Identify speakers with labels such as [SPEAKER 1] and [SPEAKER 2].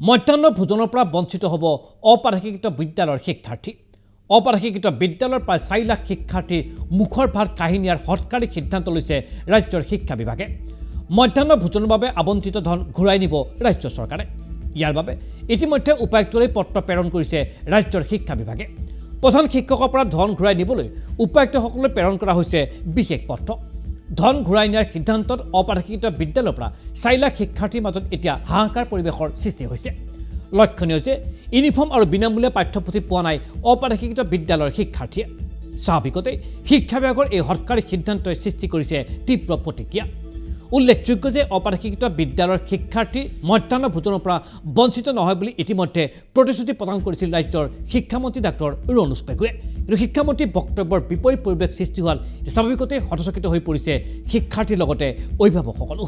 [SPEAKER 1] মধ্যাহ্ন ভোজনৰ পৰা বঞ্চিত হ'ব অপাঠশিক্ষিত বিদ্যালয়ৰ শিক্ষাৰ্থী। অপাঠশিক্ষিত বিদ্যালয়ৰ প্ৰায় চাৰি লাখ শিক্ষাৰ্থীৰ মুখৰ ভাত কাঢ়ি নিয়াৰ হঠকাৰী সিদ্ধান্ত লৈছে ৰাজ্যৰ শিক্ষা বিভাগে। মধ্যাহ্ন ভোজনৰ বাবে আবণ্টিত ধন ঘূৰাই নিব ৰাজ্য চৰকাৰে। ইয়াৰ বাবে ইতিমধ্যে উপায়ুক্তলৈ পত্ৰ প্ৰেৰণ কৰিছে ৰাজ্যৰ শিক্ষা বিভাগে। প্ৰধান শিক্ষকৰ পৰা ধন ঘূৰাই নিবলৈ উপায়ুক্তসকললৈ প্ৰেৰণ কৰা হৈছে বিশেষ পত্ৰ। ধন ঘূৰাই নিয়াৰ সিদ্ধান্তত অপাঠশিক্ষিত বিদ্যালয়ৰ পৰা চাৰি লাখ শিক্ষাৰ্থীৰ মাজত এতিয়া হাহাকাৰ পৰিৱেশৰ সৃষ্টি হৈছে। লক্ষণীয় যে ইউনিফৰ্ম আৰু বিনামূলীয়া পাঠ্যপুথি পোৱা নাই অপাঠশিক্ষিত বিদ্যালয়ৰ শিক্ষাৰ্থীয়ে। স্বাভাৱিকতেই শিক্ষা বিভাগৰ এই হঠকাৰী সিদ্ধান্তই সৃষ্টি কৰিছে তীব্ৰ প্ৰতিক্ৰিয়া। উল্লেখযোগ্য যে অপাঠশিক্ষিত বিদ্যালয়ৰ শিক্ষাৰ্থী মধ্যাহ্ন ভোজনৰ পৰা বঞ্চিত নহয় বুলি ইতিমধ্যে প্ৰতিশ্ৰুতি প্ৰদান কৰিছিল ৰাজ্যৰ শিক্ষামন্ত্ৰী ডাক্তৰ ৰণোজ পেগুৱে। কিন্তু শিক্ষামন্ত্ৰীৰ বক্তব্যৰ বিপৰীত পৰিৱেশ সৃষ্টি হোৱাত স্বাভাৱিকতে হতচকিত হৈ পৰিছে শিক্ষাৰ্থীৰ লগতে অভিভাৱকসকলো।